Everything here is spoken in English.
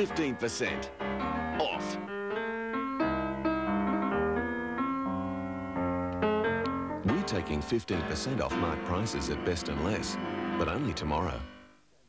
15% off. We're taking 15% off marked prices at Best and Less, but only tomorrow.